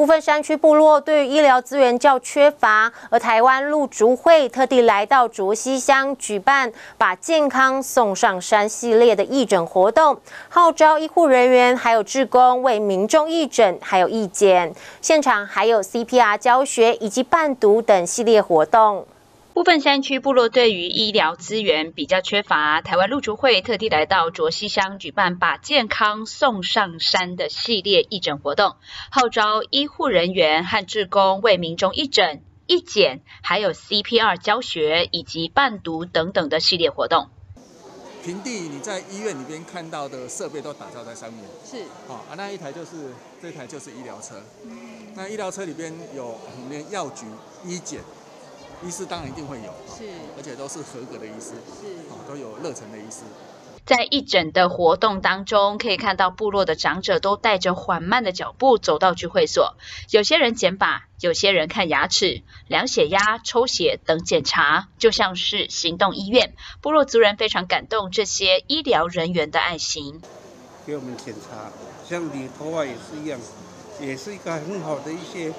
部分山区部落对于医疗资源较缺乏，而台湾陆竹会特地来到卓溪乡举办“把健康送上山”系列的义诊活动，号召医护人员还有志工为民众义诊，还有义检。现场还有 CPR 教学以及伴读等系列活动。部分山区部落对于医疗资源比较缺乏，台湾陆竹会特地来到卓溪乡举办“把健康送上山”的系列义诊活动，号召医护人员和志工为民众义诊、义检，还有 CPR 教学以及伴读等等的系列活动。平地你在医院里边看到的设备都打造在上面，是，啊，那一台就是这台就是医疗车，那医疗车里边有里面药局、医检。医师当然一定会有，是，而且都是合格的医师，是，都有热忱的医师。在一诊的活动当中，可以看到部落的长者都带着缓慢的脚步走到聚会所，有些人捡把，有些人看牙齿、量血压、抽血等检查，就像是行动医院。部落族人非常感动这些医疗人员的爱心，给我们检查，像理头发也是一样，也是一个很好的一些。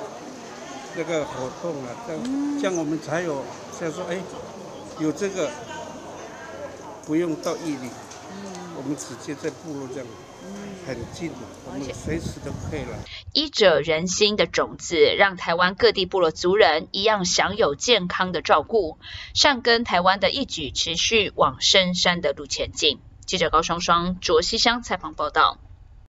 这个活动啊，这样这样我们才有，像说哎，有这个不用到义里，我们直接在部落这样，很近，我们随时都可以来。医者仁心的种子，让台湾各地部落族人一样享有健康的照顾，善跟台湾的一举持续往深山的路前进。记者高双双卓西乡采访报道。